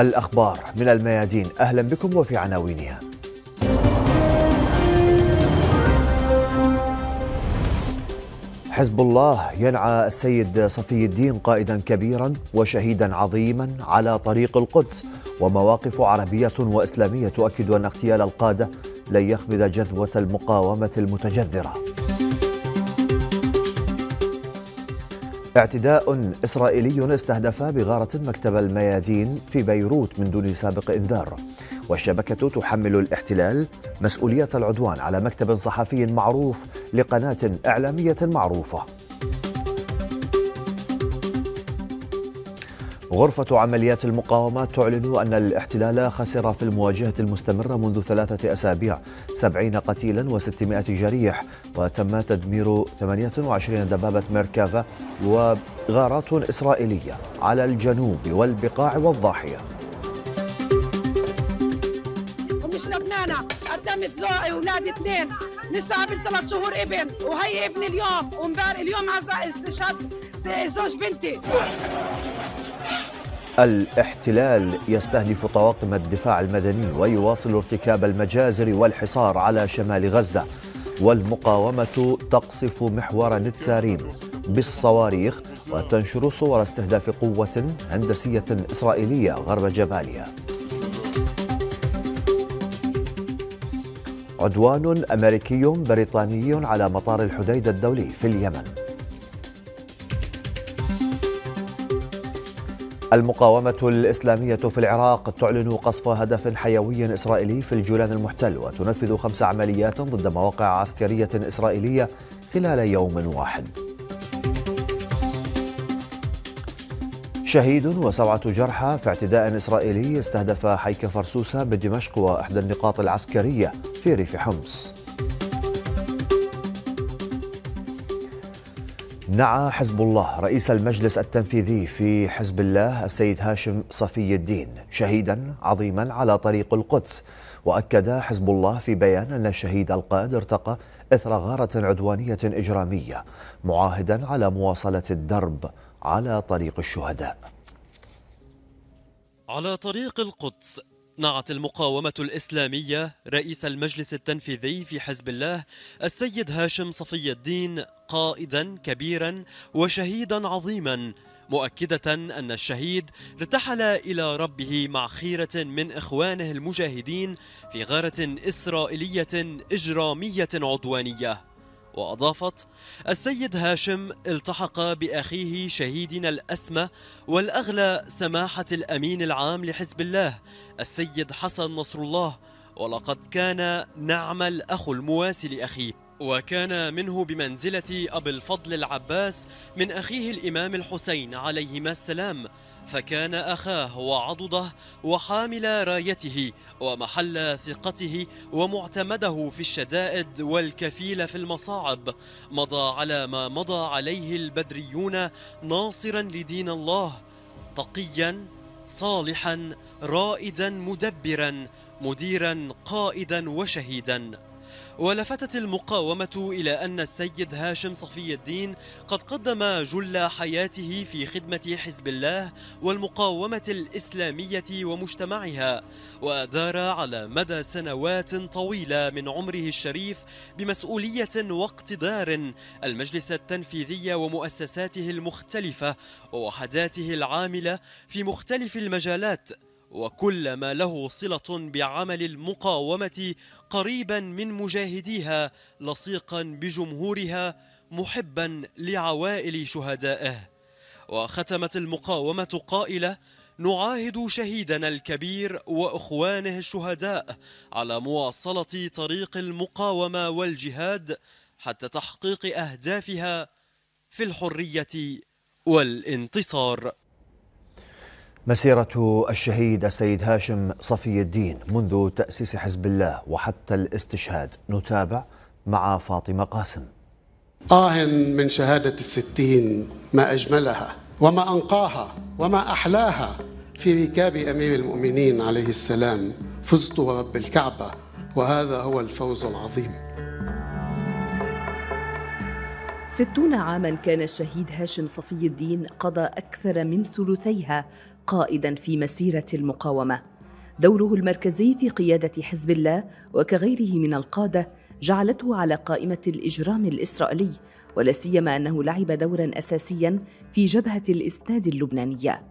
الأخبار من الميادين. أهلا بكم وفي عناوينها. حزب الله ينعى السيد صفي الدين قائدا كبيرا وشهيدا عظيما على طريق القدس. ومواقف عربية وإسلامية تؤكد أن اغتيال القادة لن يخمد جذوة المقاومة المتجذرة. اعتداء إسرائيلي استهدف بغارة مكتب الميادين في بيروت من دون سابق إنذار. والشبكة تحمل الاحتلال مسؤولية العدوان على مكتب صحفي معروف لقناة إعلامية معروفة. غرفة عمليات المقاومة تعلن أن الاحتلال خسر في المواجهة المستمرة منذ ثلاثة أسابيع سبعين قتيلا وستمائة جريح وتم تدمير 28 دبابة ميركافا وغارات إسرائيلية على الجنوب والبقاع والضاحية. ومش لبنانة. قدمت زوقي ولادي اثنين. لسه قبل ثلاث شهور ابن وهي ابني اليوم. ومبارك اليوم عزا استشهاد زوج بنتي. الاحتلال يستهدف طواقم الدفاع المدني ويواصل ارتكاب المجازر والحصار على شمال غزة والمقاومة تقصف محور نتساريم بالصواريخ وتنشر صور استهداف قوة هندسية إسرائيلية غرب جباليا عدوان أمريكي بريطاني على مطار الحديدة الدولي في اليمن. المقاومة الإسلامية في العراق تعلن قصف هدف حيوي إسرائيلي في الجولان المحتل وتنفذ خمس عمليات ضد مواقع عسكرية إسرائيلية خلال يوم واحد. شهيد وسبعة جرحى في اعتداء إسرائيلي استهدف حيك فرسوسة بدمشق وإحدى النقاط العسكرية في ريف حمص. نعى حزب الله رئيس المجلس التنفيذي في حزب الله السيد هاشم صفي الدين شهيدا عظيما على طريق القدس. وأكد حزب الله في بيان أن الشهيد القائد ارتقى إثر غارة عدوانية إجرامية معاهدا على مواصلة الدرب على طريق الشهداء. على طريق القدس نعت المقاومة الإسلامية رئيس المجلس التنفيذي في حزب الله السيد هاشم صفي الدين قائدا كبيرا وشهيدا عظيما مؤكدة أن الشهيد ارتحل إلى ربه مع خيرة من إخوانه المجاهدين في غارة إسرائيلية إجرامية عدوانية. وأضافت السيد هاشم التحق بأخيه شهيدنا الأسمى والأغلى سماحة الأمين العام لحزب الله السيد حسن نصر الله ولقد كان نعم الأخ المواسي لأخيه. وكان منه بمنزلة أبي الفضل العباس من أخيه الإمام الحسين عليهما السلام فكان أخاه وعضده وحامل رايته ومحل ثقته ومعتمده في الشدائد والكفيل في المصاعب مضى على ما مضى عليه البدريون ناصرا لدين الله تقيا صالحا رائدا مدبرا مديرا قائدا وشهيدا. ولفتت المقاومة إلى أن السيد هاشم صفي الدين قد قدم جل حياته في خدمة حزب الله والمقاومة الإسلامية ومجتمعها وأدار على مدى سنوات طويلة من عمره الشريف بمسؤولية واقتدار المجلس التنفيذي ومؤسساته المختلفة ووحداته العاملة في مختلف المجالات وكل ما له صلة بعمل المقاومة قريبا من مجاهديها لصيقا بجمهورها محبا لعوائل شهدائه. وختمت المقاومة قائلة نعاهد شهيدنا الكبير وإخوانه الشهداء على مواصلة طريق المقاومة والجهاد حتى تحقيق أهدافها في الحرية والانتصار. مسيرة الشهيد السيد هاشم صفي الدين منذ تأسيس حزب الله وحتى الاستشهاد. نتابع مع فاطمة قاسم. آه من شهادة الستين ما أجملها وما أنقاها وما أحلاها في ركاب أمير المؤمنين عليه السلام فزت ورب الكعبة وهذا هو الفوز العظيم. ستون عاما كان الشهيد هاشم صفي الدين قضى أكثر من ثلثيها قائدا في مسيرة المقاومة. دوره المركزي في قيادة حزب الله وكغيره من القادة جعلته على قائمة الإجرام الإسرائيلي ولا سيما أنه لعب دورا أساسيا في جبهة الإسناد اللبنانية.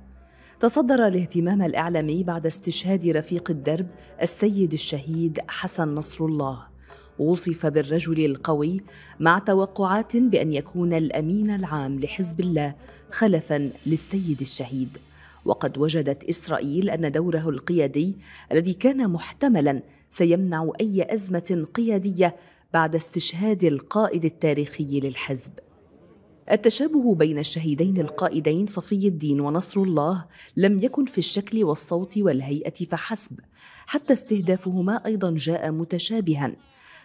تصدر الاهتمام الإعلامي بعد استشهاد رفيق الدرب السيد الشهيد حسن نصر الله. وصف بالرجل القوي مع توقعات بأن يكون الأمين العام لحزب الله خلفا للسيد الشهيد. وقد وجدت إسرائيل أن دوره القيادي الذي كان محتملا سيمنع أي أزمة قيادية بعد استشهاد القائد التاريخي للحزب. التشابه بين الشهيدين القائدين صفي الدين ونصر الله لم يكن في الشكل والصوت والهيئة فحسب حتى استهدافهما أيضا جاء متشابها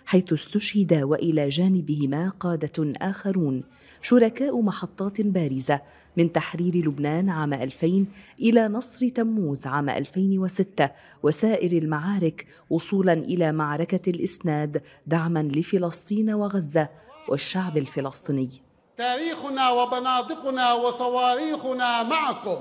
حيث استشهد وإلى جانبهما قادة آخرون شركاء محطات بارزة من تحرير لبنان عام 2000 إلى نصر تموز عام 2006 وسائر المعارك وصولا إلى معركة الإسناد دعما لفلسطين وغزة والشعب الفلسطيني. تاريخنا وبنادقنا وصواريخنا معكم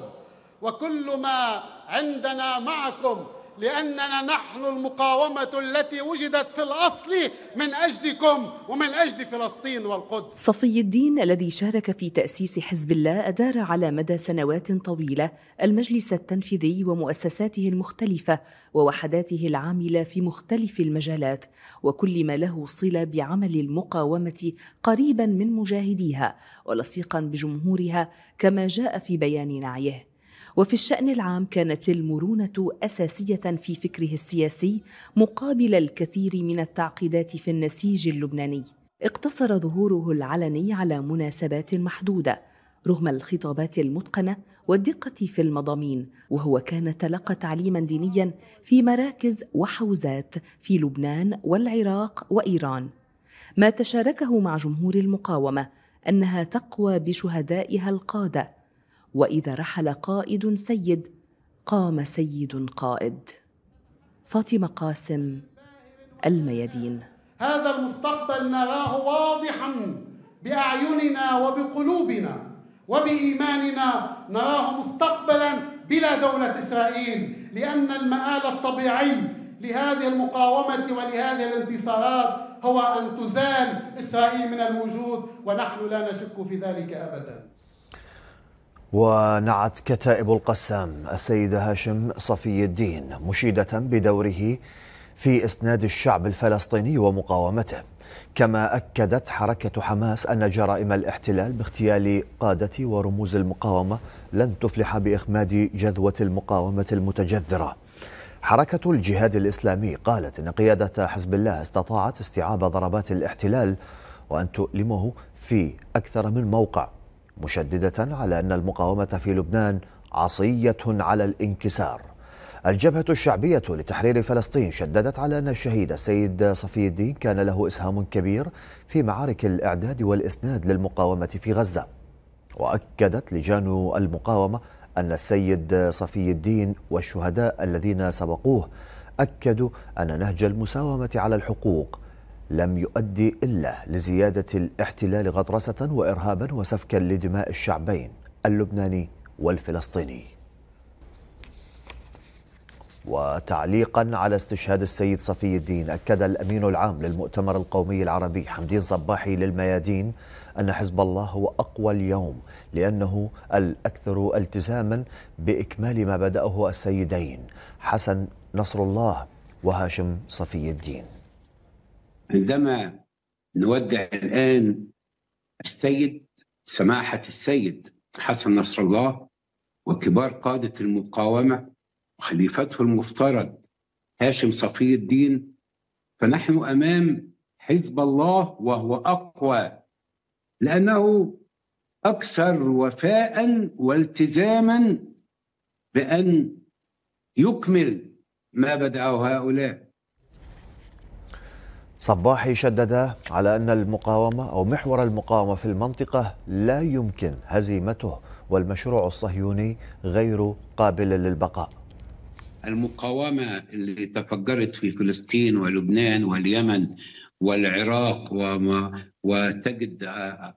وكل ما عندنا معكم لأننا نحن المقاومة التي وجدت في الأصل من أجلكم ومن أجل فلسطين والقدس. صفي الدين الذي شارك في تأسيس حزب الله أدار على مدى سنوات طويلة المجلس التنفيذي ومؤسساته المختلفة ووحداته العاملة في مختلف المجالات وكل ما له صلة بعمل المقاومة قريبا من مجاهديها ولصيقا بجمهورها كما جاء في بيان نعيه. وفي الشأن العام كانت المرونة أساسية في فكره السياسي مقابل الكثير من التعقيدات في النسيج اللبناني. اقتصر ظهوره العلني على مناسبات محدودة رغم الخطابات المتقنة والدقة في المضامين، وهو كان تلقى تعليما دينيا في مراكز وحوزات في لبنان والعراق وإيران. ما تشاركه مع جمهور المقاومة أنها تقوى بشهدائها القادة وإذا رحل قائد سيد قام سيد قائد. فاطمة قاسم الميادين. هذا المستقبل نراه واضحا بأعيننا وبقلوبنا وبإيماننا. نراه مستقبلا بلا دولة إسرائيل لأن المآل الطبيعي لهذه المقاومة ولهذه الانتصارات هو أن تزال إسرائيل من الوجود ونحن لا نشك في ذلك ابدا. ونعت كتائب القسام السيد هاشم صفي الدين مشيدة بدوره في إسناد الشعب الفلسطيني ومقاومته. كما أكدت حركة حماس أن جرائم الاحتلال باغتيال قادة ورموز المقاومة لن تفلح بإخماد جذوة المقاومة المتجذرة. حركة الجهاد الإسلامي قالت أن قيادة حزب الله استطاعت استيعاب ضربات الاحتلال وأن تؤلمه في أكثر من موقع. مشددة على أن المقاومة في لبنان عصية على الانكسار. الجبهة الشعبية لتحرير فلسطين شددت على أن الشهيد السيد صفي الدين كان له إسهام كبير في معارك الإعداد والإسناد للمقاومة في غزة. وأكدت لجان المقاومة أن السيد صفي الدين والشهداء الذين سبقوه أكدوا أن نهج المساومة على الحقوق لم يؤدي إلا لزيادة الاحتلال غطرسة وإرهابا وسفكا لدماء الشعبين اللبناني والفلسطيني. وتعليقا على استشهاد السيد صفي الدين أكد الأمين العام للمؤتمر القومي العربي حمدين صباحي للميادين أن حزب الله هو أقوى اليوم لأنه الأكثر التزاما بإكمال ما بدأه السيدين حسن نصر الله وهاشم صفي الدين. عندما نودع الآن السيد سماحة السيد حسن نصر الله وكبار قادة المقاومة وخليفته المفترض هاشم صفي الدين فنحن أمام حزب الله وهو أقوى لأنه أكثر وفاء والتزاما بأن يكمل ما بدأه هؤلاء. صباحي شدد على أن المقاومة أو محور المقاومة في المنطقة لا يمكن هزيمته والمشروع الصهيوني غير قابل للبقاء. المقاومة اللي تفجرت في فلسطين ولبنان واليمن والعراق وما وتجد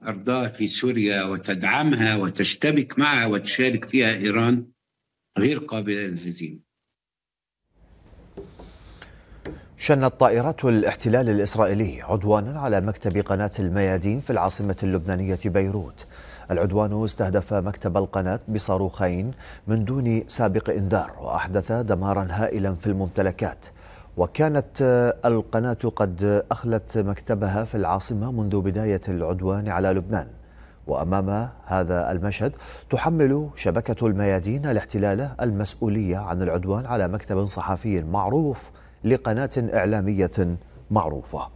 أرضها في سوريا وتدعمها وتشتبك معها وتشارك فيها إيران غير قابلة للهزيمة. شنت طائرات الاحتلال الإسرائيلي عدوانا على مكتب قناة الميادين في العاصمة اللبنانية بيروت. العدوان استهدف مكتب القناة بصاروخين من دون سابق إنذار وأحدث دمارا هائلا في الممتلكات. وكانت القناة قد أخلت مكتبها في العاصمة منذ بداية العدوان على لبنان. وأمام هذا المشهد تحمل شبكة الميادين الاحتلال المسؤولية عن العدوان على مكتب صحفي معروف لقناة إعلامية معروفة.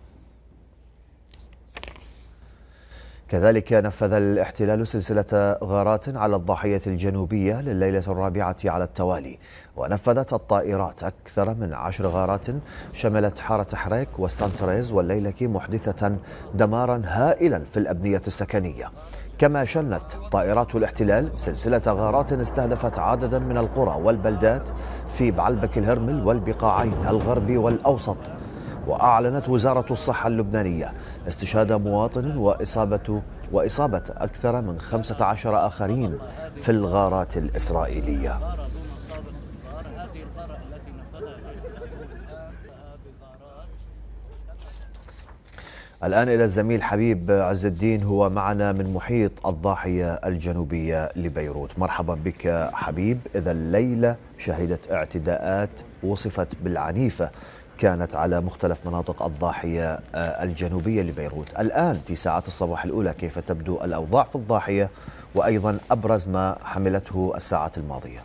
كذلك نفذ الاحتلال سلسلة غارات على الضاحية الجنوبية لليلة الرابعة على التوالي ونفذت الطائرات أكثر من عشر غارات شملت حارة حريك والسانتريز والليلكي محدثة دمارا هائلا في الأبنية السكنية. كما شنت طائرات الاحتلال سلسلة غارات استهدفت عددا من القرى والبلدات في بعلبك الهرمل والبقاعين الغربي والأوسط. وأعلنت وزارة الصحة اللبنانية استشهاد مواطن وإصابة وإصابة أكثر من 15 آخرين في الغارات الإسرائيلية. الآن إلى الزميل حبيب عز الدين هو معنا من محيط الضاحية الجنوبية لبيروت. مرحبا بك حبيب. إذا الليلة شهدت اعتداءات وصفت بالعنيفة كانت على مختلف مناطق الضاحية الجنوبية لبيروت. الآن في ساعات الصباح الأولى كيف تبدو الأوضاع في الضاحية؟ وأيضا أبرز ما حملته الساعات الماضية.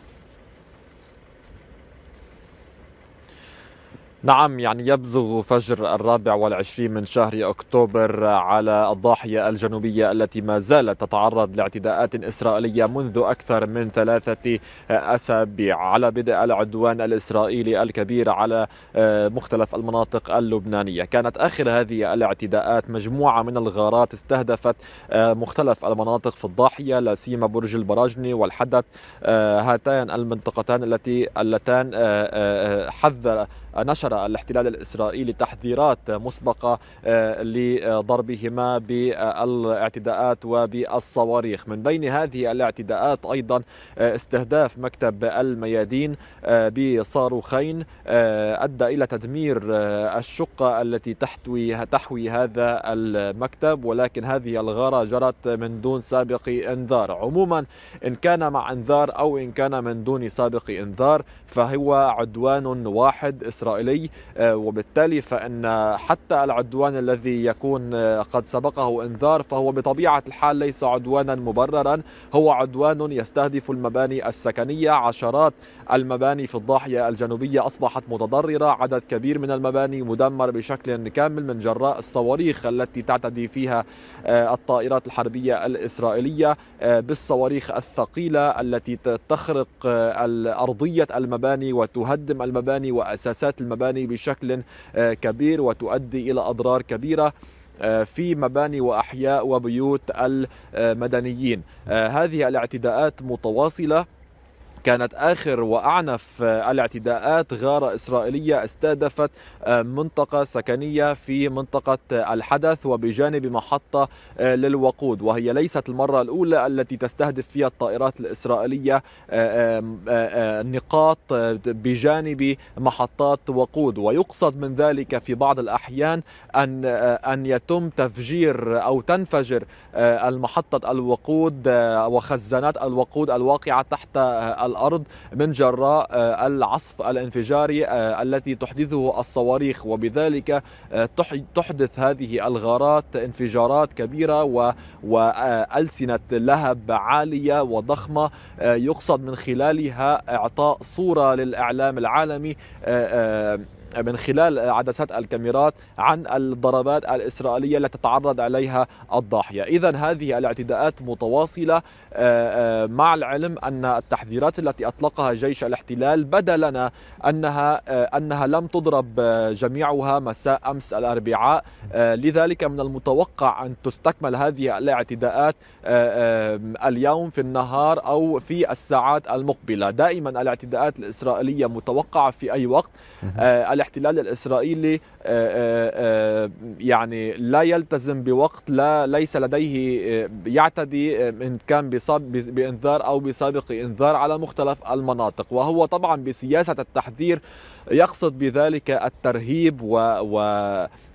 نعم يعني يبزغ فجر الرابع والعشرين من شهر أكتوبر على الضاحية الجنوبية التي ما زالت تتعرض لاعتداءات إسرائيلية منذ أكثر من ثلاثة أسابيع. على بدء العدوان الإسرائيلي الكبير على مختلف المناطق اللبنانية. كانت آخر هذه الاعتداءات مجموعة من الغارات استهدفت مختلف المناطق في الضاحية لا سيما برج البراجني والحدث هاتان المنطقتان التي اللتان حذر نشر الاحتلال الإسرائيلي تحذيرات مسبقة لضربهما بالإعتداءات وبالصواريخ. من بين هذه الاعتداءات أيضا استهداف مكتب الميادين بصاروخين أدى إلى تدمير الشقة التي تحتوي تحوي هذا المكتب. ولكن هذه الغارة جرت من دون سابق إنذار. عموما إن كان مع إنذار أو إن كان من دون سابق إنذار فهو عدوان واحد إسرائيلي. وبالتالي فإن حتى العدوان الذي يكون قد سبقه إنذار فهو بطبيعة الحال ليس عدوانا مبررا هو عدوان يستهدف المباني السكنية عشرات المباني في الضاحية الجنوبية أصبحت متضررة عدد كبير من المباني مدمر بشكل كامل من جراء الصواريخ التي تعتدي فيها الطائرات الحربية الإسرائيلية بالصواريخ الثقيلة التي تخرق أرضية المباني وتهدم المباني وأساسات المباني بشكل كبير وتؤدي إلى أضرار كبيرة في مباني وأحياء وبيوت المدنيين. هذه الاعتداءات متواصلة. كانت آخر وأعنف الاعتداءات غارة إسرائيلية استهدفت منطقة سكنية في منطقة الحدث وبجانب محطة للوقود وهي ليست المرة الأولى التي تستهدف فيها الطائرات الإسرائيلية نقاط بجانب محطات وقود. ويقصد من ذلك في بعض الأحيان أن أن يتم تفجير أو تنفجر المحطة الوقود وخزانات الوقود الواقعة تحت الأرض من جراء العصف الانفجاري التي تحدثه الصواريخ. وبذلك تحدث هذه الغارات انفجارات كبيرة وألسنة لهب عالية وضخمة يقصد من خلالها إعطاء صورة للإعلام العالمي من خلال عدسات الكاميرات عن الضربات الإسرائيلية التي تتعرض عليها الضاحية. إذا هذه الاعتداءات متواصلة مع العلم أن التحذيرات التي أطلقها جيش الاحتلال بدا لنا أنها أنها لم تضرب جميعها مساء أمس الأربعاء. لذلك من المتوقع أن تستكمل هذه الاعتداءات اليوم في النهار أو في الساعات المقبلة. دائما الاعتداءات الإسرائيلية متوقعة في أي وقت. الاحتلال الإسرائيلي يعني لا يلتزم بوقت لا ليس لديه يعتدي إن كان بإنذار أو بسابق إنذار على مختلف المناطق وهو طبعا بسياسة التحذير يقصد بذلك الترهيب و, و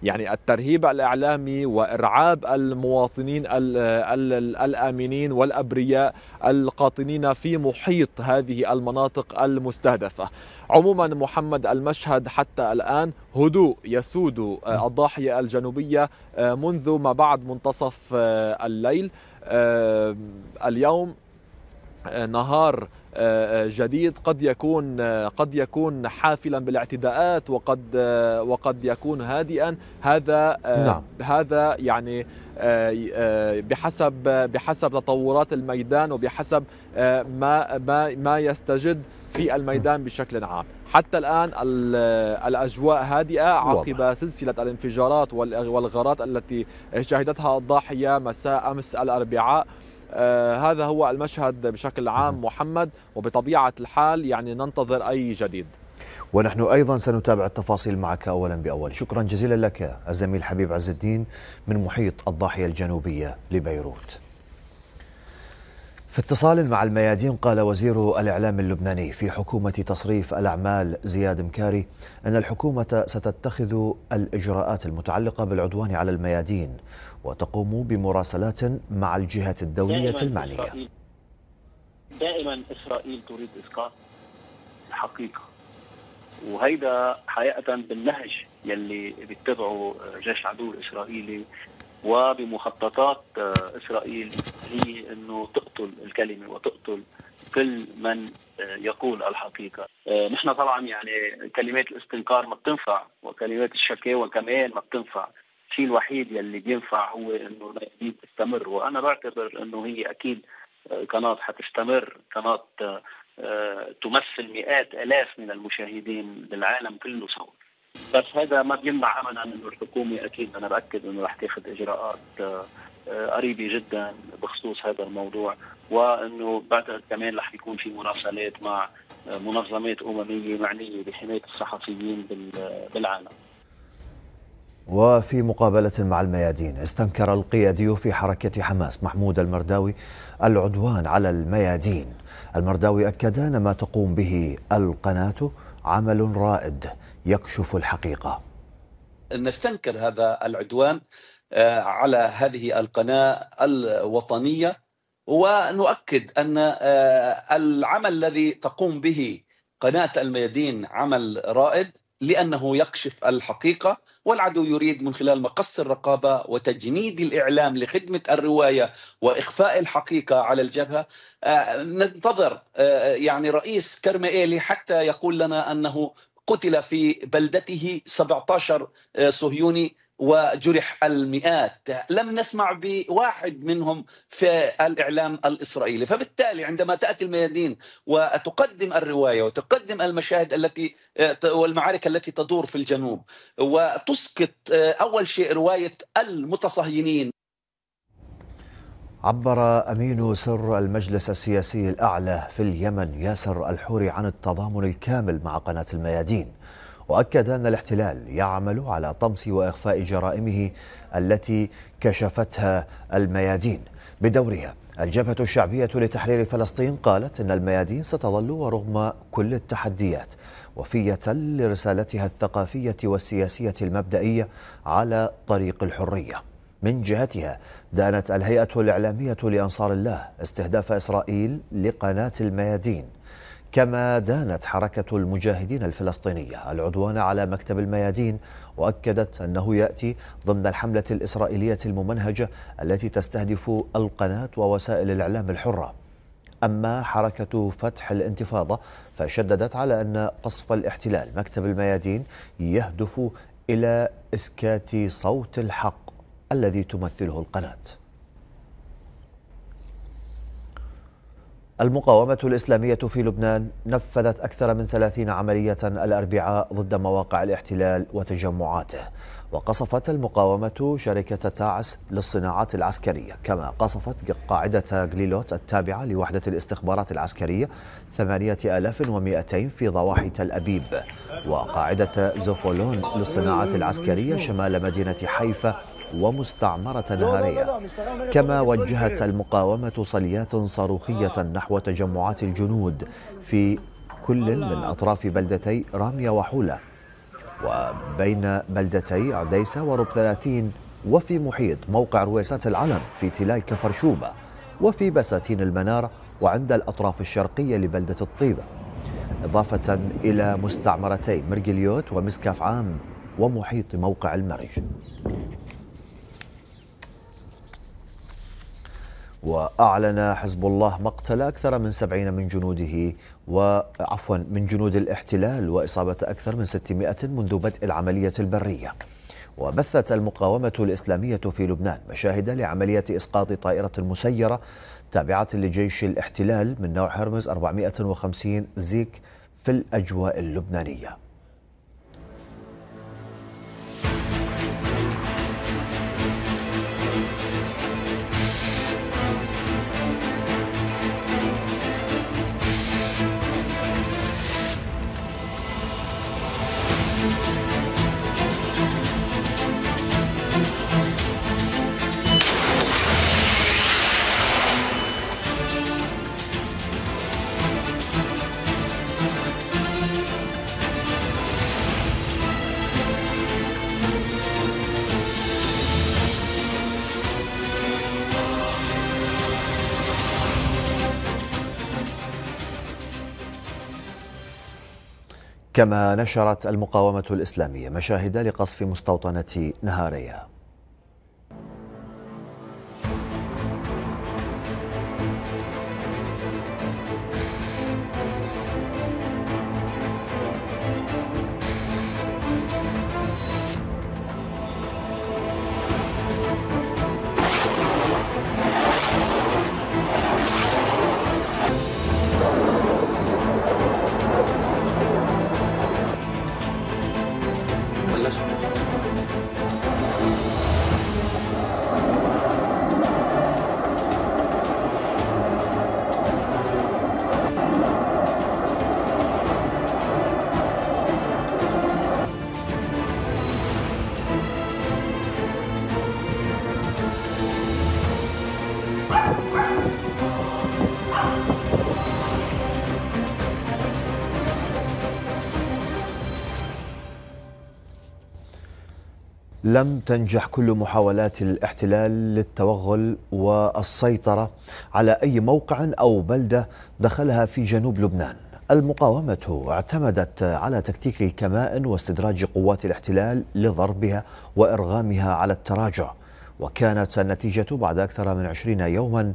يعني الترهيب الإعلامي وإرعاب المواطنين ال ال الآمنين والأبرياء القاطنين في محيط هذه المناطق المستهدفة. عموما محمد المشهد حتى الآن هدوء يسود الضاحية الجنوبية منذ ما بعد منتصف الليل. اليوم نهار جديد. قد يكون قد يكون حافلا بالاعتداءات وقد وقد يكون هادئا. هذا نعم. هذا يعني بحسب بحسب تطورات الميدان وبحسب ما ما ما يستجد في الميدان بشكل عام. حتى الآن الأجواء هادئة عقب سلسلة الانفجارات والغارات التي شهدتها الضاحية مساء أمس الأربعاء. آه هذا هو المشهد بشكل عام محمد وبطبيعة الحال يعني ننتظر أي جديد. ونحن أيضا سنتابع التفاصيل معك أولا بأول. شكرا جزيلا لك الزميل حبيب عز الدين من محيط الضاحية الجنوبية لبيروت. في اتصال مع الميادين قال وزير الإعلام اللبناني في حكومة تصريف الأعمال زياد مكاري أن الحكومة ستتخذ الإجراءات المتعلقة بالعدوان على الميادين وتقوم بمراسلات مع الجهات الدولية دائماً المعنية. إسرائيل دائما إسرائيل تريد إسقاط الحقيقة. وهيدا حقيقة بالنهج يلي بيتبعه جيش العدو الإسرائيلي وبمخططات إسرائيل هي أنه تقتل الكلمة وتقتل كل من يقول الحقيقة. نحن طبعا يعني كلمات الاستنكار ما بتنفع وكلمات الشكاوى كمان ما بتنفع. الشيء الوحيد يلي بينفع هو إنه الميادين تستمر. وأنا بعتبر إنه هي أكيد قناة حتستمر قناة تمثل مئات آلاف من المشاهدين بالعالم كله سوا بس هذا ما بيمنع ابدا إنه الحكومة أكيد أنا بأكد إنه رح تاخذ إجراءات قريبة جدا بخصوص هذا الموضوع وإنه بعتقد كمان رح يكون في مراسلات مع منظمات أممية معنية بحماية الصحفيين بالعالم. وفي مقابلة مع الميادين استنكر القيادي في حركة حماس محمود المرداوي العدوان على الميادين المرداوي أكد أن ما تقوم به القناة عمل رائد يكشف الحقيقة. نستنكر هذا العدوان على هذه القناة الوطنية ونؤكد أن العمل الذي تقوم به قناة الميادين عمل رائد لأنه يكشف الحقيقة والعدو يريد من خلال مقص الرقابة وتجنيد الإعلام لخدمة الرواية وإخفاء الحقيقة على الجبهة. ننتظر يعني رئيس كرمائيلي حتى يقول لنا أنه قتل في بلدته 17 صهيوني وجرح المئات. لم نسمع بواحد منهم في الإعلام الإسرائيلي. فبالتالي عندما تأتي الميادين وتقدم الرواية وتقدم المشاهد التي والمعارك التي تدور في الجنوب وتسقط أول شيء رواية المتصهينين. عبر أمين سر المجلس السياسي الأعلى في اليمن ياسر الحوري عن التضامن الكامل مع قناة الميادين وأكد أن الاحتلال يعمل على طمس وإخفاء جرائمه التي كشفتها الميادين. بدورها الجبهة الشعبية لتحرير فلسطين قالت إن الميادين ستظل ورغم كل التحديات وفية لرسالتها الثقافية والسياسية المبدئية على طريق الحرية. من جهتها دانت الهيئة الإعلامية لأنصار الله استهداف إسرائيل لقناة الميادين كما دانت حركة المجاهدين الفلسطينية العدوان على مكتب الميادين وأكدت أنه يأتي ضمن الحملة الإسرائيلية الممنهجة التي تستهدف القناة ووسائل الإعلام الحرة. أما حركة فتح الانتفاضة فشددت على أن قصف الاحتلال مكتب الميادين يهدف إلى إسكات صوت الحق. الذي تمثله القناة. المقاومة الإسلامية في لبنان نفذت أكثر من ثلاثين عملية الأربعاء ضد مواقع الاحتلال وتجمعاته. وقصفت المقاومة شركة تاعس للصناعات العسكرية كما قصفت قاعدة جليلوت التابعة لوحدة الاستخبارات العسكرية 8200 في ضواحي تل أبيب. وقاعدة زوفولون للصناعات العسكرية شمال مدينة حيفا ومستعمرة نهارية. كما وجهت المقاومة صليات صاروخية نحو تجمعات الجنود في كل من أطراف بلدتي رامية وحولة. وبين بلدتي عديسة ورب 30 وفي محيط موقع رويسات العلم في تلاي كفرشوبة وفي بساتين المنارة وعند الأطراف الشرقية لبلدة الطيبة. إضافة إلى مستعمرتي مرجليوت ومسكاف عام ومحيط موقع المرج. وأعلن حزب الله مقتل أكثر من سبعين من جنوده وعفوا من جنود الاحتلال وإصابة أكثر من 600 منذ بدء العملية البرية. وبثت المقاومة الإسلامية في لبنان مشاهد لعملية إسقاط طائرة مسيرة تابعة لجيش الاحتلال من نوع هرمز 450 زيك في الأجواء اللبنانية. كما نشرت المقاومة الإسلامية مشاهد لقصف مستوطنة نهارية. لم تنجح كل محاولات الاحتلال للتوغل والسيطرة على أي موقع أو بلدة دخلها في جنوب لبنان. المقاومة اعتمدت على تكتيك الكمائن واستدراج قوات الاحتلال لضربها وإرغامها على التراجع. وكانت النتيجة بعد أكثر من عشرين يوما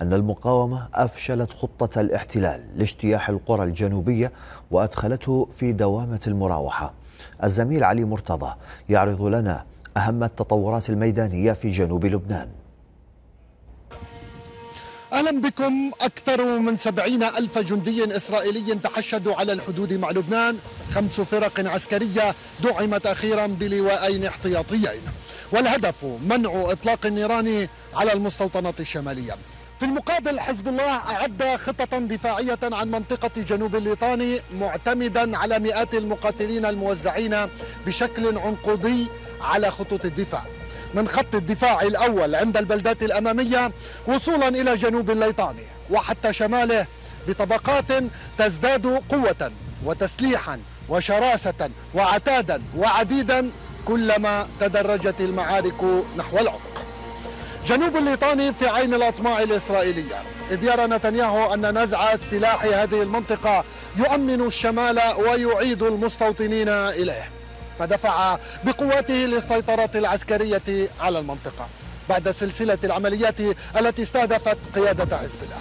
أن المقاومة أفشلت خطة الاحتلال لاجتياح القرى الجنوبية وأدخلته في دوامة المراوحة. الزميل علي مرتضى يعرض لنا أهم التطورات الميدانية في جنوب لبنان. أهلا بكم. أكثر من سبعين ألف جندي إسرائيلي تحشدوا على الحدود مع لبنان. خمس فرق عسكرية دعمت أخيرا بلواءين احتياطيين. والهدف منع إطلاق النيران على المستوطنات الشمالية. في المقابل حزب الله أعد خطة دفاعية عن منطقة جنوب الليطاني معتمدا على مئات المقاتلين الموزعين بشكل عنقودي على خطوط الدفاع. من خط الدفاع الأول عند البلدات الأمامية وصولا إلى جنوب الليطاني وحتى شماله بطبقات تزداد قوة وتسليحا وشراسة وعتادا وعديدا كلما تدرجت المعارك نحو العمق. جنوب الليطاني في عين الأطماع الإسرائيلية. إذ يرى نتنياهو أن نزع سلاح هذه المنطقة يؤمن الشمال ويعيد المستوطنين إليه. فدفع بقواته للسيطرة العسكرية على المنطقة بعد سلسلة العمليات التي استهدفت قيادة حزب الله.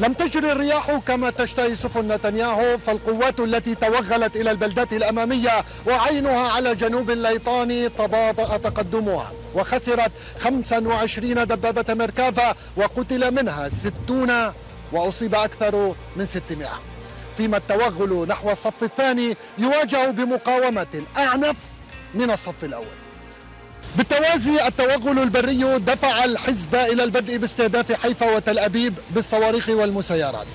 لم تجري الرياح كما تشتهي سفن نتنياهو فالقوات التي توغلت إلى البلدات الأمامية وعينها على جنوب الليطاني تباطأ تقدمها وخسرت 25 دبابة ميركافا وقتل منها 60 وأصيب أكثر من 600 فيما التوغل نحو الصف الثاني يواجه بمقاومة أعنف من الصف الأول. بالتوازي التوغل البري دفع الحزب إلى البدء باستهداف حيفا وتل أبيب بالصواريخ والمسيرات.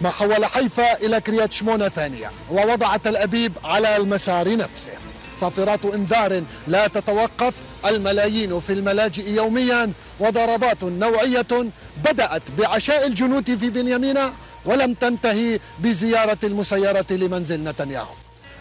ما حول حيفا إلى كريات شمونة ثانية ووضع تل أبيب على المسار نفسه. صافرات إنذار لا تتوقف الملايين في الملاجئ يوميا وضربات نوعية بدأت بعشاء الجنود في بنيامين ولم تنتهي بزيارة المسيرة لمنزل نتنياهو.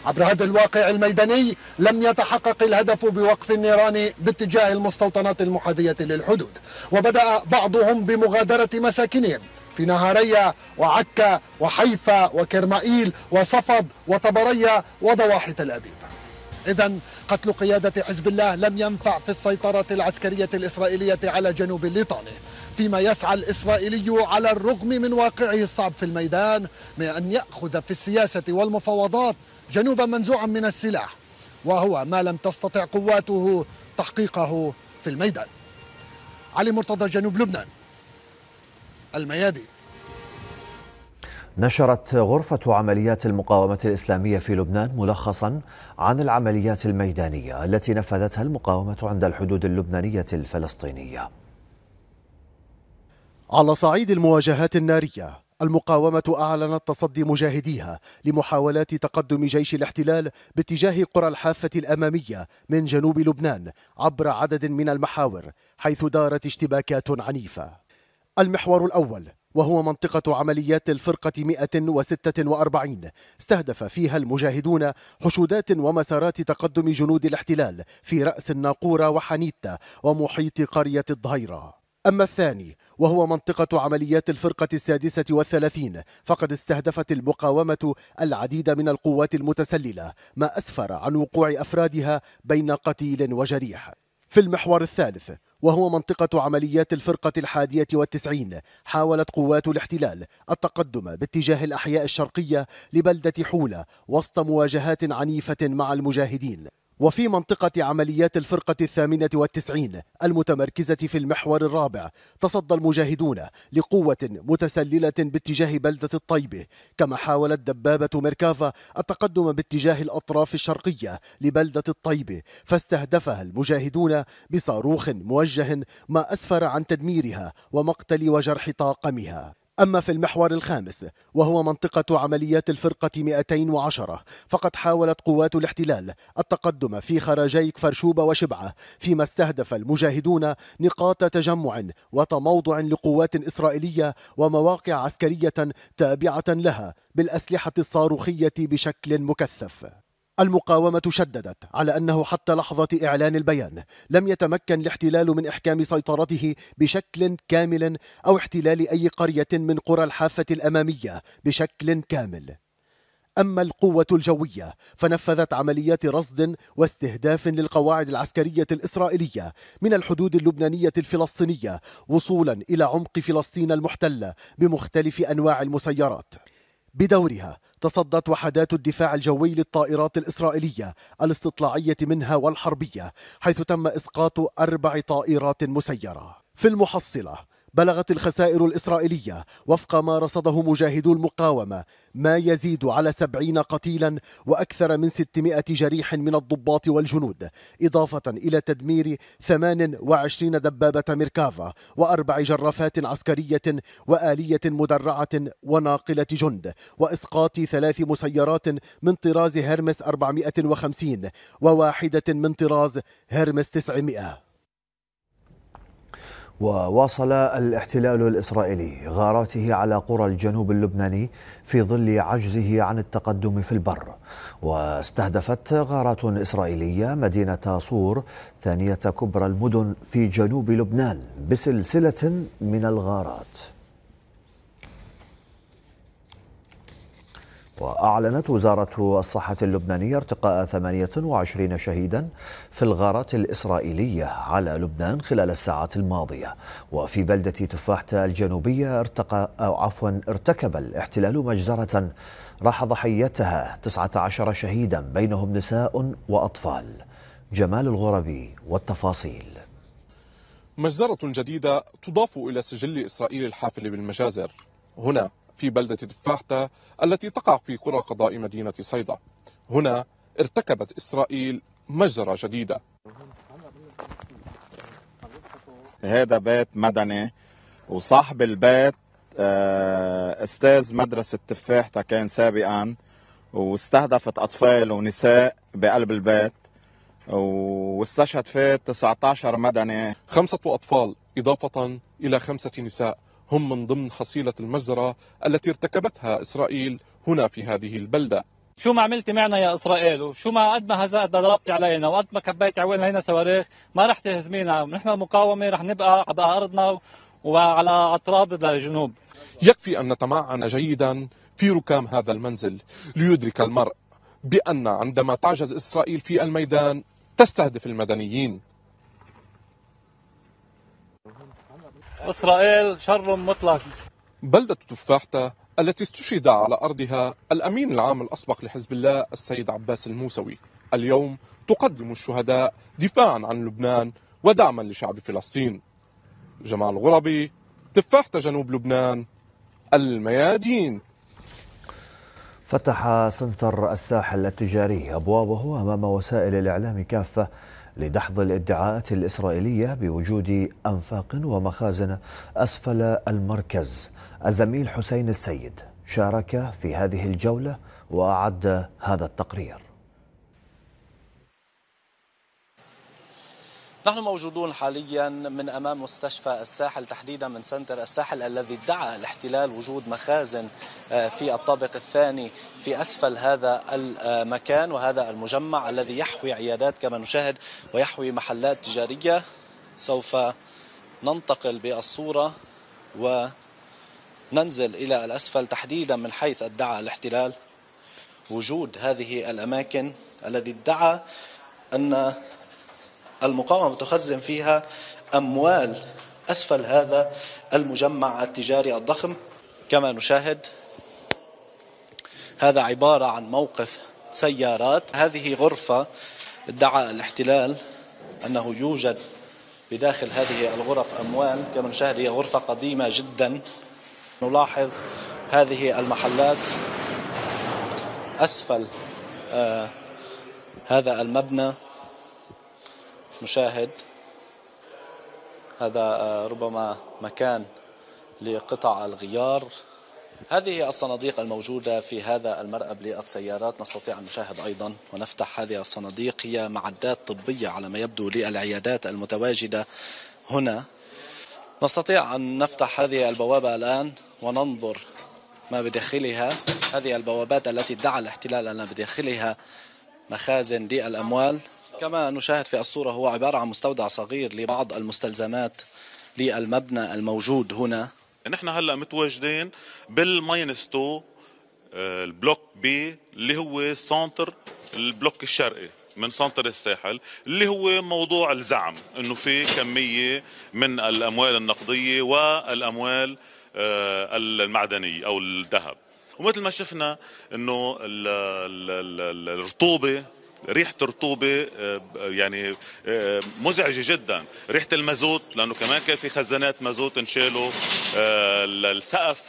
عبر هذا الواقع الميداني لم يتحقق الهدف بوقف النيران باتجاه المستوطنات المحاذية للحدود. وبدأ بعضهم بمغادرة مساكنهم في نهارية وعكا وحيفا وكرمائيل وصفد وطبرية وضواحي تل أبيب. إذا قتل قيادة حزب الله لم ينفع في السيطرة العسكرية الإسرائيلية على جنوب الليطاني فيما يسعى الإسرائيلي على الرغم من واقعه الصعب في الميدان من أن يأخذ في السياسة والمفاوضات جنوبا منزوعا من السلاح وهو ما لم تستطع قواته تحقيقه في الميدان. علي مرتضى جنوب لبنان. الميادين. نشرت غرفة عمليات المقاومة الإسلامية في لبنان ملخصا عن العمليات الميدانية التي نفذتها المقاومة عند الحدود اللبنانية الفلسطينية. على صعيد المواجهات النارية المقاومة أعلنت تصدي مجاهديها لمحاولات تقدم جيش الاحتلال باتجاه قرى الحافة الأمامية من جنوب لبنان عبر عدد من المحاور حيث دارت اشتباكات عنيفة. المحور الأول وهو منطقة عمليات الفرقة 146 استهدف فيها المجاهدون حشودات ومسارات تقدم جنود الاحتلال في رأس الناقورة وحنيتة ومحيط قرية الظهيرة أما الثاني وهو منطقة عمليات الفرقة السادسة والثلاثين فقد استهدفت المقاومة العديد من القوات المتسللة ما أسفر عن وقوع أفرادها بين قتيل وجريح. في المحور الثالث وهو منطقة عمليات الفرقة الحادية والتسعين حاولت قوات الاحتلال التقدم باتجاه الأحياء الشرقية لبلدة حولة وسط مواجهات عنيفة مع المجاهدين. وفي منطقة عمليات الفرقة الثامنة والتسعين المتمركزة في المحور الرابع تصدى المجاهدون لقوة متسللة باتجاه بلدة الطيبة كما حاولت دبابة ميركافا التقدم باتجاه الأطراف الشرقية لبلدة الطيبة فاستهدفها المجاهدون بصاروخ موجه ما أسفر عن تدميرها ومقتل وجرح طاقمها. أما في المحور الخامس وهو منطقة عمليات الفرقة 210 فقد حاولت قوات الاحتلال التقدم في خراجي كفرشوبة وشبعة فيما استهدف المجاهدون نقاط تجمع وتموضع لقوات إسرائيلية ومواقع عسكرية تابعة لها بالأسلحة الصاروخية بشكل مكثف. المقاومة شددت على أنه حتى لحظة إعلان البيان لم يتمكن الاحتلال من إحكام سيطرته بشكل كامل أو احتلال أي قرية من قرى الحافة الأمامية بشكل كامل. أما القوة الجوية فنفذت عمليات رصد واستهداف للقواعد العسكرية الإسرائيلية من الحدود اللبنانية الفلسطينية وصولا إلى عمق فلسطين المحتلة بمختلف أنواع المسيرات. بدورها تصدت وحدات الدفاع الجوي للطائرات الإسرائيلية الاستطلاعية منها والحربية حيث تم إسقاط أربع طائرات مسيرة. في المحصلة بلغت الخسائر الإسرائيلية وفق ما رصده مجاهدو المقاومة ما يزيد على سبعين قتيلا وأكثر من ستمائة جريح من الضباط والجنود إضافة إلى تدمير 28 دبابة ميركافا وأربع جرافات عسكرية وآلية مدرعة وناقلة جند وإسقاط ثلاث مسيرات من طراز هرمس 450 وواحدة من طراز هرمس 900 وواصل الاحتلال الإسرائيلي غاراته على قرى الجنوب اللبناني في ظل عجزه عن التقدم في البر. واستهدفت غارات إسرائيلية مدينة صور ثانية كبرى المدن في جنوب لبنان بسلسلة من الغارات. وأعلنت وزارة الصحة اللبنانية ارتقاء 28 شهيدا في الغارات الإسرائيلية على لبنان خلال الساعات الماضية. وفي بلدة تفاحة الجنوبية ارتقى أو عفوا ارتكب الاحتلال مجزرة. راح ضحيتها 19 شهيدا بينهم نساء وأطفال. جمال الغربي والتفاصيل. مجزرة جديدة تضاف إلى سجل إسرائيل الحافل بالمجازر. هنا في بلدة تفاحتة التي تقع في قرى قضاء مدينة صيدا. هنا ارتكبت إسرائيل مجزرة جديدة هذا بيت مدني وصاحب البيت آه، أستاذ مدرسة تفاحتة كان سابقا واستهدفت أطفال ونساء بقلب البيت واستشهد فيه 19 مدني. خمسة أطفال إضافة إلى خمسة نساء. هم من ضمن حصيلة المجزرة التي ارتكبتها إسرائيل هنا في هذه البلدة. شو ما عملتي معنا يا إسرائيل؟ وشو ما قد ما هزأت ضربتي علينا وقد ما كبيتي عوينا هنا صواريخ ما رح تهزمينا. نحن المقاومه رح نبقى على أرضنا وعلى أطراف الجنوب. يكفي أن نتمعن جيدا في ركام هذا المنزل ليدرك المرء بأن عندما تعجز إسرائيل في الميدان تستهدف المدنيين. إسرائيل شر مطلق. بلدة تفاحتة التي استشهد على أرضها الأمين العام الأسبق لحزب الله السيد عباس الموسوي. اليوم تقدم الشهداء دفاعا عن لبنان ودعما لشعب فلسطين. جمال غربي تفاحتة جنوب لبنان الميادين. فتح سنتر الساحل التجاري أبوابه أمام وسائل الإعلام كافة لدحض الادعاءات الإسرائيلية بوجود أنفاق ومخازن أسفل المركز. الزميل حسين السيد شارك في هذه الجولة وأعد هذا التقرير. نحن موجودون حاليا من أمام مستشفى الساحل تحديدا من سنتر الساحل الذي ادعى الاحتلال وجود مخازن آه، في الطابق الثاني في أسفل هذا المكان وهذا المجمع الذي يحوي عيادات كما نشاهد ويحوي محلات تجارية. سوف ننتقل بالصورة وننزل إلى الأسفل تحديدا من حيث ادعى الاحتلال وجود هذه الأماكن الذي ادعى أن المقاومة تخزن فيها أموال أسفل هذا المجمع التجاري الضخم. كما نشاهد هذا عبارة عن موقف سيارات. هذه غرفة ادعى الاحتلال أنه يوجد بداخل هذه الغرف أموال. كما نشاهد هي غرفة قديمة جدا. نلاحظ هذه المحلات أسفل آه هذا المبنى. نشاهد هذا آه، ربما مكان لقطع الغيار. هذه الصناديق الموجودة في هذا المرأب للسيارات. نستطيع أن نشاهد أيضا ونفتح هذه الصناديق. هي معدات طبية على ما يبدو للعيادات المتواجدة هنا. نستطيع أن نفتح هذه البوابة الآن وننظر ما بداخلها. هذه البوابات التي ادعى الاحتلال أن بداخلها مخازن للأموال. كما نشاهد في الصورة هو عبارة عن مستودع صغير لبعض المستلزمات للمبنى الموجود هنا. نحن هلا متواجدين بال minus two آه، ال block B اللي هو سنتر ال block الشرقي من سنتر الساحل اللي هو موضوع الزعم إنه في كمية من الأموال النقدية والأموال آه، المعدنية أو الذهب. ومثل ما شفنا إنه الرطوبة ريحة الرطوبة آه، يعني آه، مزعجة جدا. ريحة المازوت لأنه كمان كان في خزانات مازوت انشالوا آه، السقف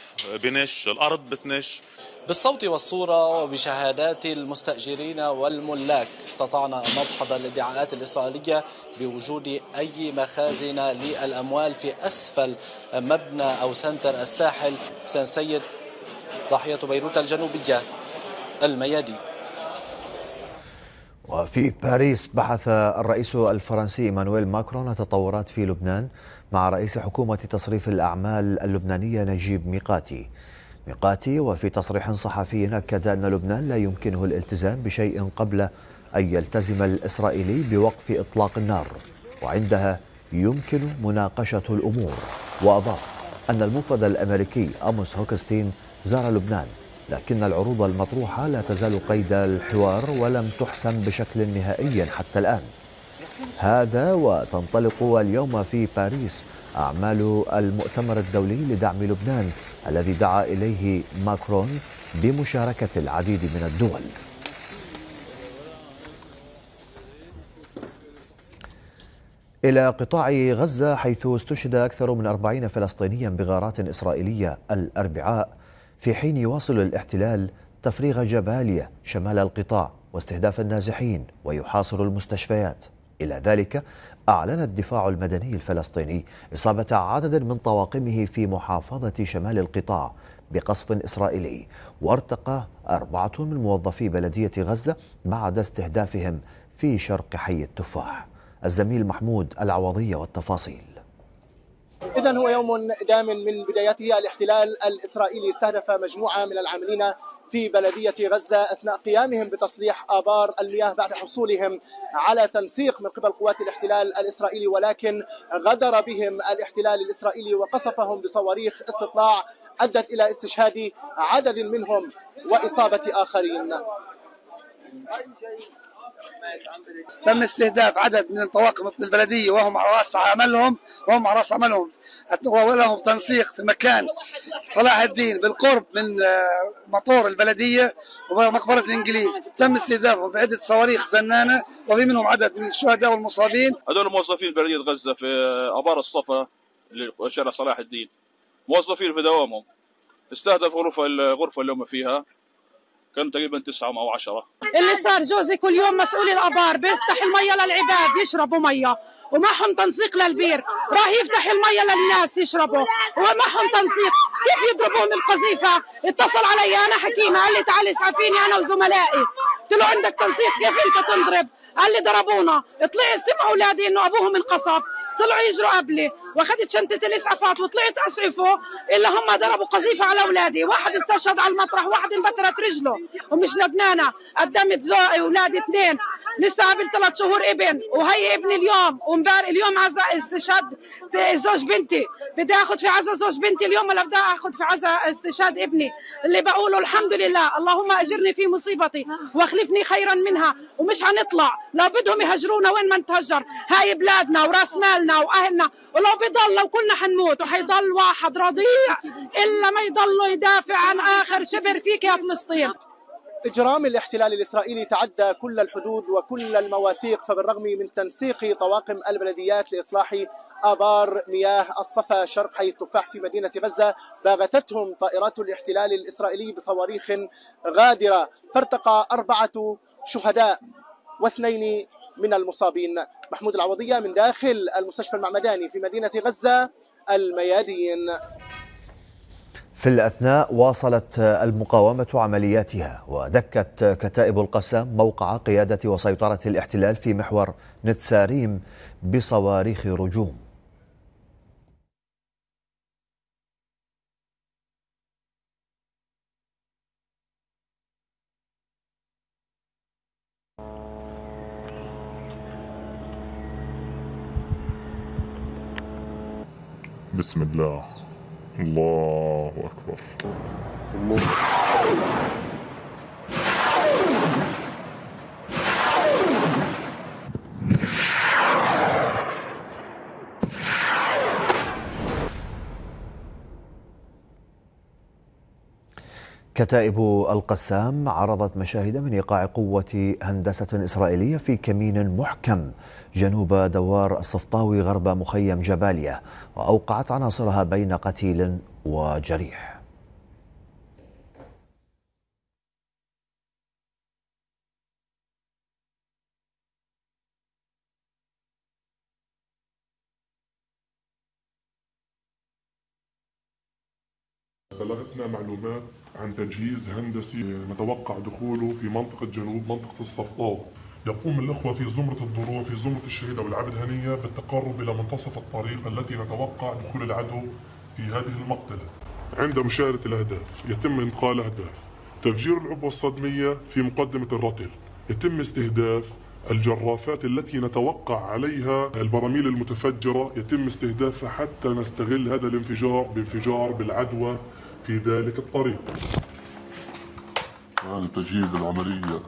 بنش الأرض بتنش. بالصوت والصورة وبشهادات المستأجرين والملاك استطعنا أن ندحض الادعاءات الإسرائيلية بوجود أي مخازن للأموال في أسفل مبنى أو سنتر الساحل. حسين سيد ضاحية بيروت الجنوبية الميادين وفي باريس بحث الرئيس الفرنسي إيمانويل ماكرون التطورات في لبنان مع رئيس حكومة تصريف الأعمال اللبنانية نجيب ميقاتي. ميقاتي وفي تصريح صحفي أكد أن لبنان لا يمكنه الالتزام بشيء قبل أن يلتزم الإسرائيلي بوقف إطلاق النار وعندها يمكن مناقشة الأمور. وأضاف أن المفوض الأمريكي أموس هوكستين زار لبنان. لكن العروض المطروحة لا تزال قيد الحوار ولم تحسم بشكل نهائي حتى الآن. هذا وتنطلق اليوم في باريس أعمال المؤتمر الدولي لدعم لبنان الذي دعا إليه ماكرون بمشاركة العديد من الدول. إلى قطاع غزة حيث استشهد أكثر من أربعين فلسطينيا بغارات إسرائيلية الأربعاء في حين يواصل الاحتلال تفريغ جباليا شمال القطاع واستهداف النازحين ويحاصر المستشفيات. إلى ذلك أعلن الدفاع المدني الفلسطيني إصابة عدد من طواقمه في محافظة شمال القطاع بقصف إسرائيلي وارتقى أربعة من موظفي بلدية غزة بعد استهدافهم في شرق حي التفاح. الزميل محمود العوضية والتفاصيل. إذا هو يوم دام من بدايته الاحتلال الإسرائيلي استهدف مجموعة من العاملين في بلدية غزة أثناء قيامهم بتصليح آبار المياه بعد حصولهم على تنسيق من قبل قوات الاحتلال الإسرائيلي ولكن غدر بهم الاحتلال الإسرائيلي وقصفهم بصواريخ استطلاع أدت إلى استشهاد عدد منهم وإصابة آخرين. تم استهداف عدد من طواقم البلدية وهم على رأس عملهم وهم على رأس عملهم. ولهم تنسيق في مكان صلاح الدين بالقرب من آه، مطور البلدية ومقبرة الإنجليز. تم استهدافهم بعده صواريخ زنانة وفي منهم عدد من الشهداء والمصابين. هذول موظفين بلدية غزة في أبار الصفا شارع صلاح الدين. موظفين في دوامهم. استهدفوا غرفة الغرفه اللي هم فيها. كان تقريبا تسعة أو عشرة. اللي صار جوزي كل يوم مسؤول الأبار بيفتح المية للعباد يشربوا مية. ومعهم تنسيق للبير راح يفتح المية للناس يشربوا. ومعهم تنسيق. كيف يضربوهم القذيفة؟ اتصل علي أنا حكيمة قال لي تعالي اسعفيني أنا وزملائي. قلت له عندك تنسيق كيف أنت تنضرب؟ قال لي ضربونا. طلعت سمعوا اولادي إنه أبوهم انقصف. طلعوا يجروا قبلي. واخذت شنطه الإسعافات وطلعت أسعفه إلا هم ضربوا قذيفة على أولادي. واحد استشهد على المطرح واحد انبترت رجله. ومش ندمانه قدمت زوجي اولادي اثنين. لسه قبل ثلاث شهور ابن وهي ابني اليوم. ومبارك اليوم عزا استشهاد زوج بنتي. بدي آخذ في عزا زوج بنتي اليوم ولا بدي آخذ في عزا استشهاد ابني؟ اللي بقوله الحمد لله. اللهم أجرني في مصيبتي وأخلفني خيرا منها. ومش حنطلع لو بدهم يهجرونا وين ما نتهجر. هاي بلادنا ورأس مالنا وأهلنا. ولو بضل لو حنموت وحيضل واحد رضيع إلا ما يضل يدافع عن آخر شبر فيك يا فلسطين. إجرام الاحتلال الإسرائيلي تعدى كل الحدود وكل المواثيق فبالرغم من تنسيق طواقم البلديات لإصلاح آبار مياه الصفا شرق حي التفاح في مدينة غزة باغتتهم طائرات الاحتلال الإسرائيلي بصواريخ غادرة فارتقى أربعة شهداء واثنين من المصابين. محمود العوضية من داخل المستشفى المعمداني في مدينة غزة الميادين. في الأثناء واصلت المقاومة عملياتها ودكت كتائب القسام موقع قيادة وسيطرة الاحتلال في محور نتساريم بصواريخ رجوم. بسم الله. الله أكبر. الله كتائب القسام عرضت مشاهد من إيقاع قوة هندسة إسرائيلية في كمين محكم جنوب دوار الصفطاوي غرب مخيم جباليا وأوقعت عناصرها بين قتيل وجريح. بلغتنا معلومات عن تجهيز هندسي نتوقع دخوله في منطقة جنوب منطقة الصفطاو يقوم الأخوة في زمرة الضروع في زمرة الشهيدة والعبد هنية بالتقرب إلى منتصف الطريق التي نتوقع دخول العدو في هذه المقتلة. عند مشاهدة الأهداف يتم انتقال أهداف. تفجير العبوة الصدمية في مقدمة الرتل. يتم استهداف الجرافات التي نتوقع عليها البراميل المتفجرة. يتم استهدافها حتى نستغل هذا الانفجار بانفجار بالعدوى في ذلك الطريق. هذا تجهيز العملية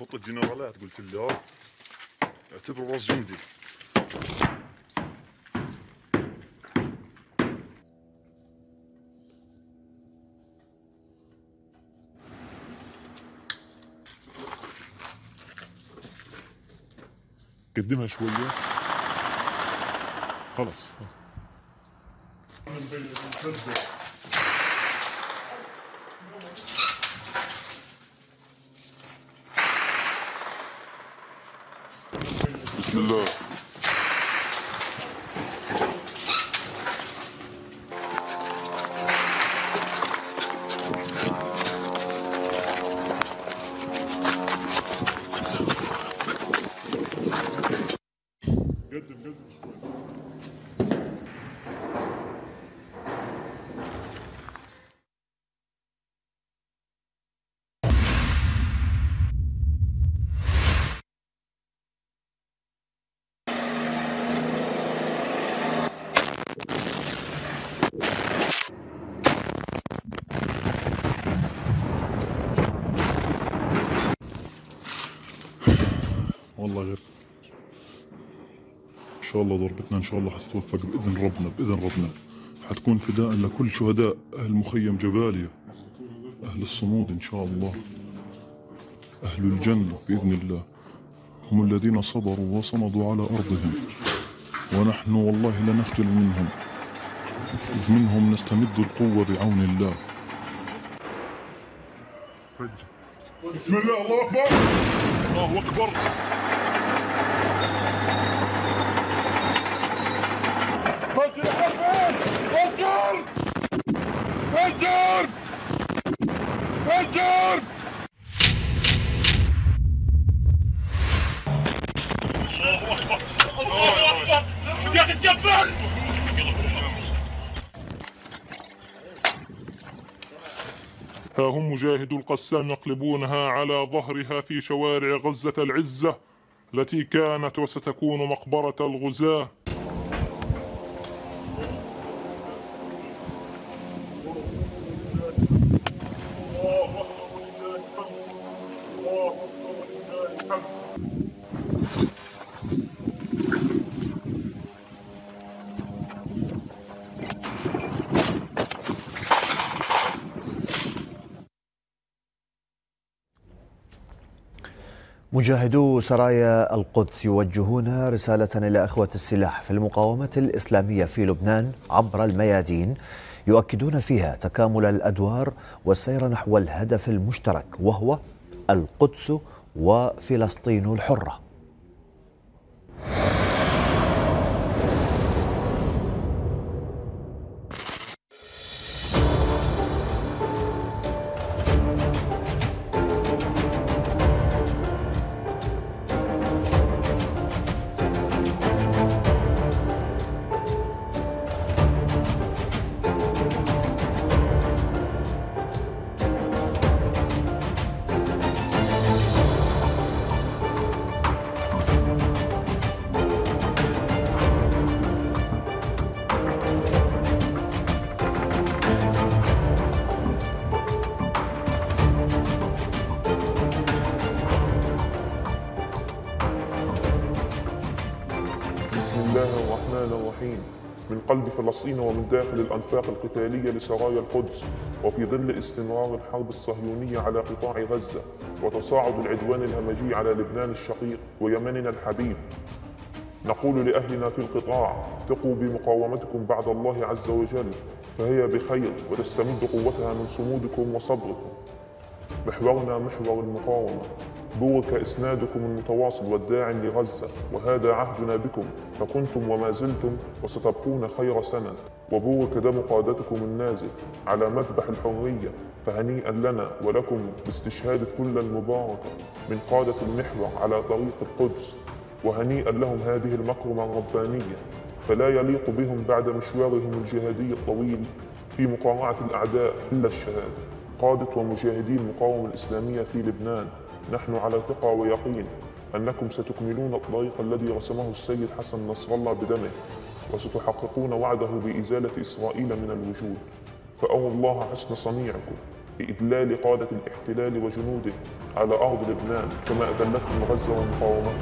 خطة جنرالات قلت لي. آه اعتبره راس جندي. قدمها شوية. خلص بسم الله. والله غير. إن شاء الله ضربتنا إن شاء الله حتتوفق بإذن ربنا بإذن ربنا. حتكون فداء لكل شهداء أهل مخيم جباليا أهل الصمود إن شاء الله أهل الجنة بإذن الله. هم الذين صبروا وصمدوا على أرضهم ونحن والله لا نخجل منهم إذ منهم نستمد القوة بعون الله. بسم الله الله أكبر الله أكبر فجر حربين فجر فجر فجر ها هم مجاهدو القسام يقلبونها على ظهرها في شوارع غزة العزة التي كانت وستكون مقبرة الغزاة. مجاهدو سرايا القدس يوجهون رسالة إلى أخوة السلاح في المقاومة الإسلامية في لبنان عبر الميادين يؤكدون فيها تكامل الأدوار والسير نحو الهدف المشترك وهو القدس وفلسطين الحرة. القتالية لسرايا القدس وفي ظل استمرار الحرب الصهيونية على قطاع غزة وتصاعد العدوان الهمجي على لبنان الشقيق ويمننا الحبيب نقول لأهلنا في القطاع ثقوا بمقاومتكم بعد الله عز وجل فهي بخير وتستمد قوتها من صمودكم وصبركم. محورنا محور المقاومة. بورك إسنادكم المتواصل والداعم لغزة وهذا عهدنا بكم فكنتم وما زلتم وستبقون خير سند وبورك دم قادتكم النازف على مذبح الحرية فهنيئا لنا ولكم باستشهاد الثلة المباركة من قادة المحور على طريق القدس. وهنيئا لهم هذه المكرمة الربانية فلا يليق بهم بعد مشوارهم الجهادي الطويل في مقارعة الأعداء إلا الشهادة. قادة ومجاهدي المقاومة الإسلامية في لبنان نحن على ثقة ويقين أنكم ستكملون الطريق الذي رسمه السيد حسن نصر الله بدمه. وستحققون وعده بإزالة إسرائيل من الوجود. فأروا الله حسن صنيعكم بإذلال قادة الاحتلال وجنوده على أرض لبنان كما أذلتهم غزة والمقاومة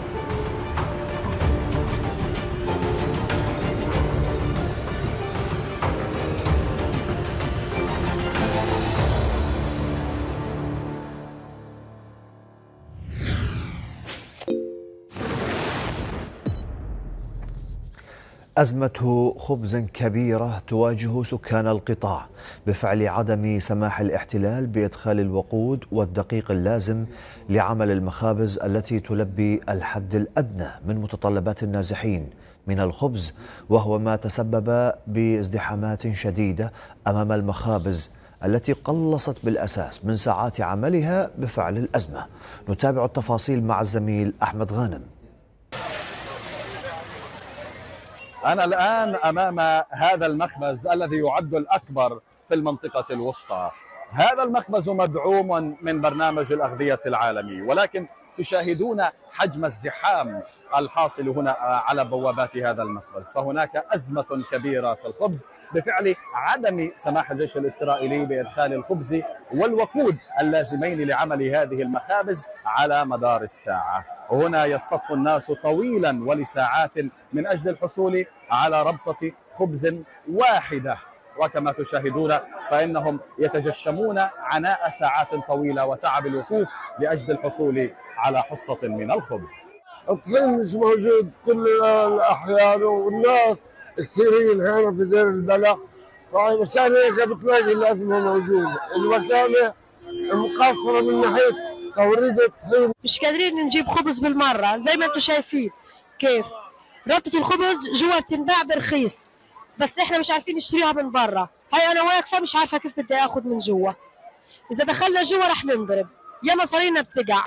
أزمة خبز كبيرة تواجه سكان القطاع بفعل عدم سماح الاحتلال بإدخال الوقود والدقيق اللازم لعمل المخابز التي تلبي الحد الأدنى من متطلبات النازحين من الخبز وهو ما تسبب بازدحامات شديدة أمام المخابز التي قلصت بالأساس من ساعات عملها بفعل الأزمة. نتابع التفاصيل مع الزميل أحمد غانم. أنا الآن أمام هذا المخبز الذي يعد الأكبر في المنطقة الوسطى. هذا المخبز مدعوم من برنامج الأغذية العالمي ولكن تشاهدون حجم الزحام الحاصل هنا على بوابات هذا المخبز فهناك أزمة كبيرة في الخبز بفعل عدم سماح الجيش الإسرائيلي بإدخال الخبز والوقود اللازمين لعمل هذه المخابز على مدار الساعة. هنا يصطف الناس طويلا ولساعات من أجل الحصول على ربطة خبز واحدة. وكما تشاهدون فإنهم يتجشمون عناء ساعات طويلة وتعب الوقوف لأجل الحصول على حصة من الخبز. الطحين مش موجود كل الأحيان والناس كثيرين هنا في دير البلح فعشان هيك بتلاقي الأزمة موجودة. الوكالة مقصرة من ناحية توريد الطحين مش قادرين نجيب خبز بالمرة زي ما أنتم شايفين. كيف؟ ربطة الخبز جوا بتنباع برخيص بس إحنا مش عارفين نشتريها من برا. هاي أنا واقفة مش عارفة كيف بدي آخذ من جوا. إذا دخلنا جوا رح ننضرب. يا مصارينا بتقع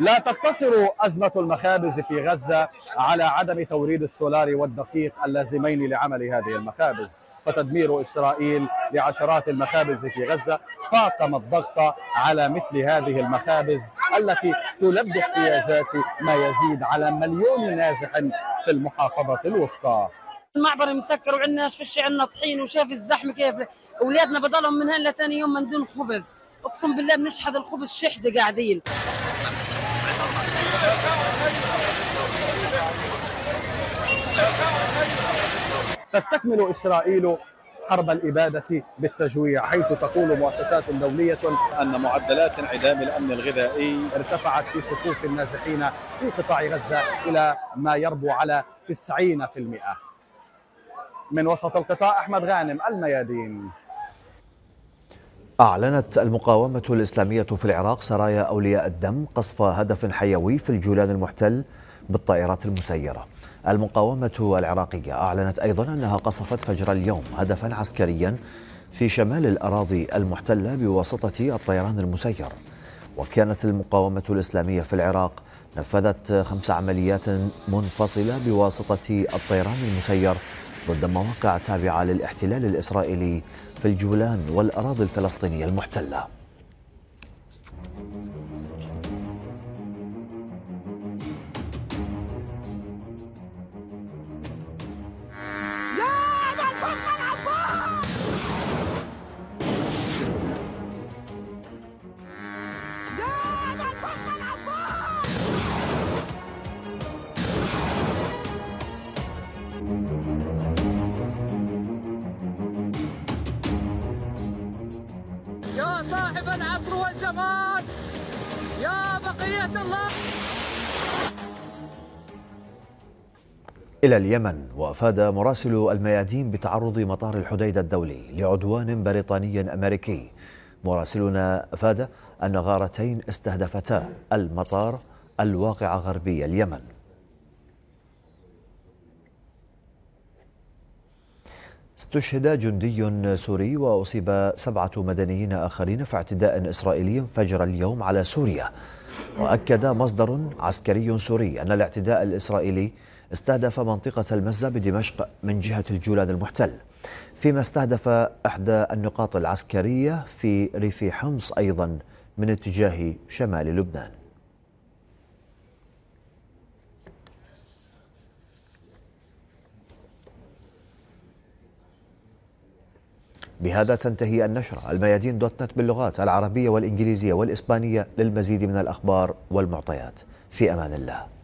لا تقتصر أزمة المخابز في غزة على عدم توريد السولار والدقيق اللازمين لعمل هذه المخابز. فتدمير إسرائيل لعشرات المخابز في غزة فاقم الضغط على مثل هذه المخابز التي تلبي احتياجات ما يزيد على مليون نازح في المحافظة الوسطى. المعبر مسكر وعندنا فيش عندنا طحين وشاف الزحمة كيف؟ أولادنا بضلهم من هلا ثاني يوم من دون خبز. أقسم بالله بنشحذ الخبز شحده قاعدين. تستكمل إسرائيل حرب الإبادة بالتجويع حيث تقول مؤسسات دولية أن معدلات انعدام الأمن الغذائي ارتفعت في صفوف النازحين في قطاع غزة إلى ما يربو على 90% من وسط القطاع أحمد غانم الميادين. أعلنت المقاومة الإسلامية في العراق سرايا أولياء الدم قصف هدف حيوي في الجولان المحتل بالطائرات المسيرة. المقاومة العراقية أعلنت أيضا أنها قصفت فجر اليوم هدفا عسكريا في شمال الأراضي المحتلة بواسطة الطيران المسير. وكانت المقاومة الإسلامية في العراق نفذت خمس عمليات منفصلة بواسطة الطيران المسير ضد مواقع تابعة للاحتلال الإسرائيلي في الجولان والأراضي الفلسطينية المحتلة. والزمان يا بقية الله. إلى اليمن وأفاد مراسل الميادين بتعرض مطار الحديدة الدولي لعدوان بريطاني أمريكي. مراسلنا أفاد أن غارتين استهدفتا المطار الواقع غربي اليمن. استشهد جندي سوري وأصيب سبعة مدنيين آخرين في اعتداء إسرائيلي فجر اليوم على سوريا. وأكد مصدر عسكري سوري أن الاعتداء الإسرائيلي استهدف منطقة المزة بدمشق من جهة الجولان المحتل. فيما استهدف إحدى النقاط العسكرية في ريف حمص أيضا من اتجاه شمال لبنان. بهذا تنتهي النشرة. الميادين دوت نت باللغات العربية والإنجليزية والإسبانية للمزيد من الأخبار والمعطيات. في أمان الله.